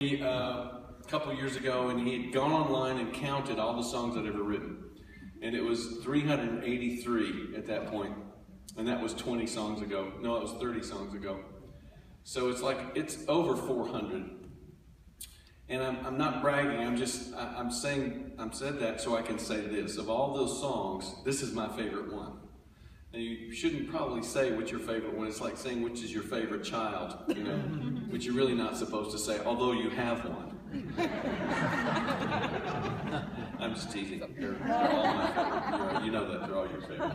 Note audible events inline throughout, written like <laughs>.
He, uh, a couple years ago, and he had gone online and counted all the songs I'd ever written. And it was 383 at that point. And that was 20 songs ago. No, it was 30 songs ago. So it's like, it's over 400. And I'm, I'm not bragging, I'm just, I, I'm saying, I'm said that so I can say this. Of all those songs, this is my favorite one. And you shouldn't probably say what's your favorite one. It's like saying which is your favorite child, you know, <laughs> which you're really not supposed to say, although you have one. <laughs> I'm just teasing. They're, they're all my favorite. You know that they're all your favorite.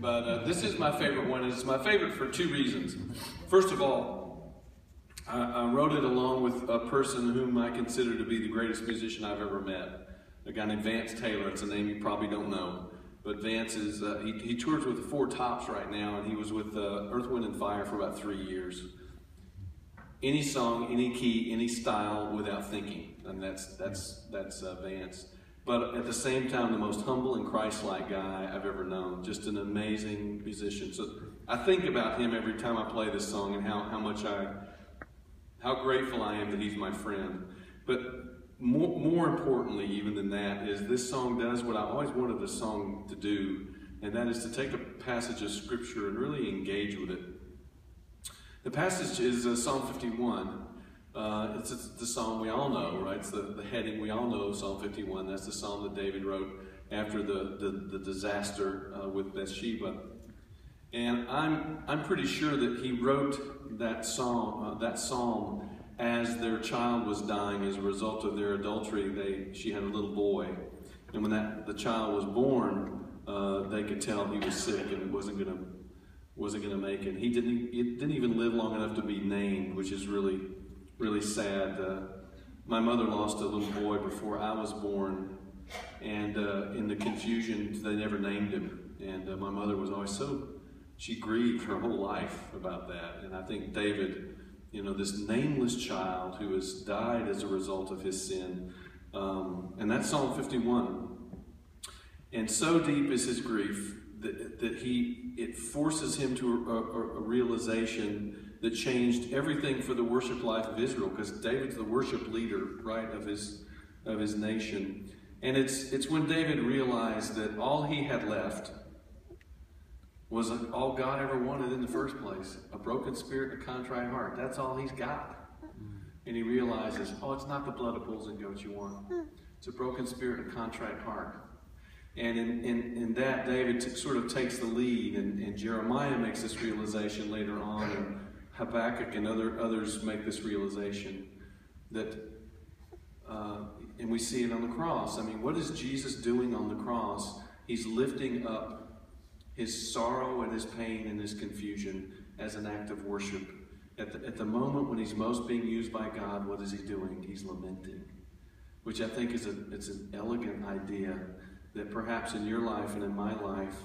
But uh, this is my favorite one. And it's my favorite for two reasons. First of all, I, I wrote it along with a person whom I consider to be the greatest musician I've ever met. A guy named Vance Taylor. It's a name you probably don't know. But Vance is, uh, he, he tours with the Four Tops right now, and he was with uh, Earth, Wind, and Fire for about three years. Any song, any key, any style without thinking. And that's, that's, that's uh, Vance. But at the same time, the most humble and Christ-like guy I've ever known. Just an amazing musician. So I think about him every time I play this song and how, how much I, how grateful I am that he's my friend. But more, more importantly, even than that, is this song does what I always wanted a song to do, and that is to take a passage of Scripture and really engage with it. The passage is uh, Psalm 51. Uh, it's, it's, the psalm we all know, right? It's the, the heading we all know, of Psalm 51. That's the psalm that David wrote after the, the, the disaster uh, with Bathsheba. And I'm, I'm pretty sure that he wrote that psalm, uh, that psalm as their child was dying as a result of their adultery, they, she had a little boy. And when that, the child was born, uh, they could tell he was sick and wasn't going to wasn't going to make it. He didn't, he didn't even live long enough to be named, which is really, really sad. Uh, my mother lost a little boy before I was born, and uh, in the confusion, they never named him. And uh, my mother was always so, she grieved her whole life about that. And I think David you know, this nameless child who has died as a result of his sin. Um, and that's Psalm 51. And so deep is his grief that, that he it forces him to a, a, a realization that changed everything for the worship life of Israel, because David's the worship leader, right, of his of his nation. And it's it's when David realized that all he had left was all God ever wanted in the first place a broken spirit a contrite heart. That's all he's got. And he realizes, oh, it's not the blood of bulls and goats you want. It's a broken spirit a contrite heart. And in, in, in that, David sort of takes the lead, and, and Jeremiah makes this realization later on, and Habakkuk and other, others make this realization that, uh, and we see it on the cross. I mean, what is Jesus doing on the cross? He's lifting up his sorrow and his pain and his confusion as an act of worship. At the, at the moment when he's most being used by God, what is he doing? He's lamenting, which I think is a, it's an elegant idea that perhaps in your life and in my life,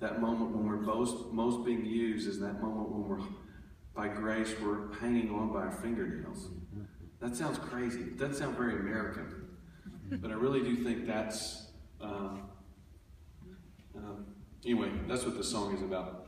that moment when we're most, most being used is that moment when we're, by grace, we're hanging on by our fingernails. That sounds crazy. It doesn't sound very American. But I really do think that's um, um, Anyway, that's what the song is about.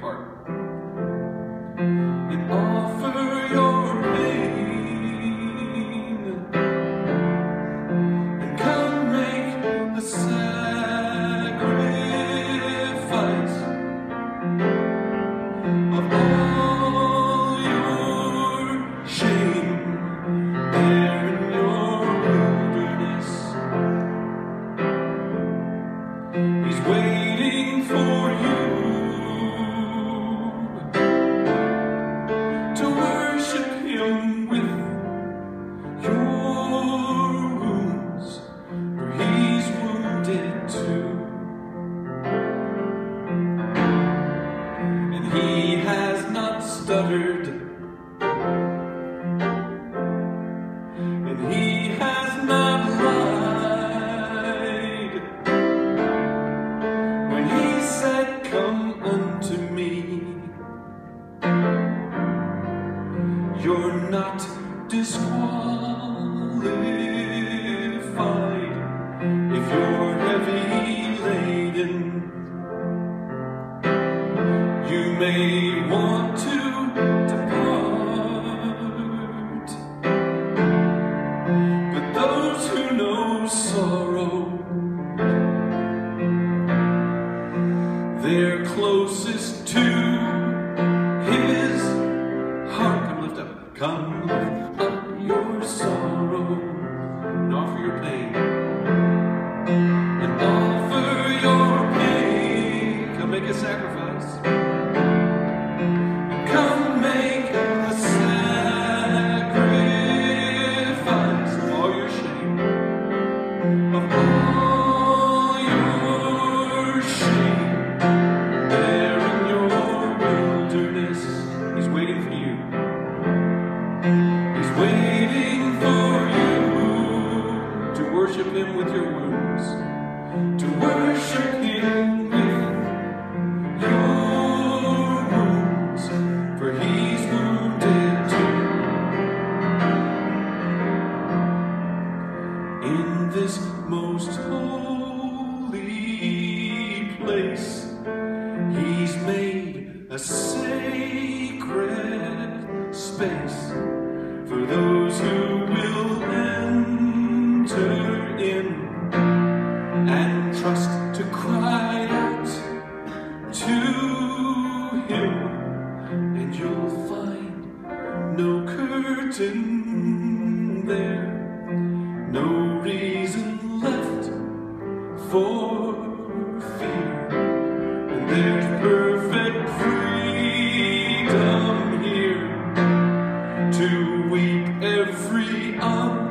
part. And offer your pain and come make the sacrifice of all. sorrow. They're closest to his heart. Come lift up, come lift up your sorrow and offer your pain. And offer your pain. Come make a sacrifice. space for those who will enter in and trust to cry out to Him, and you'll find no curtain there, no reason left for. free. Um.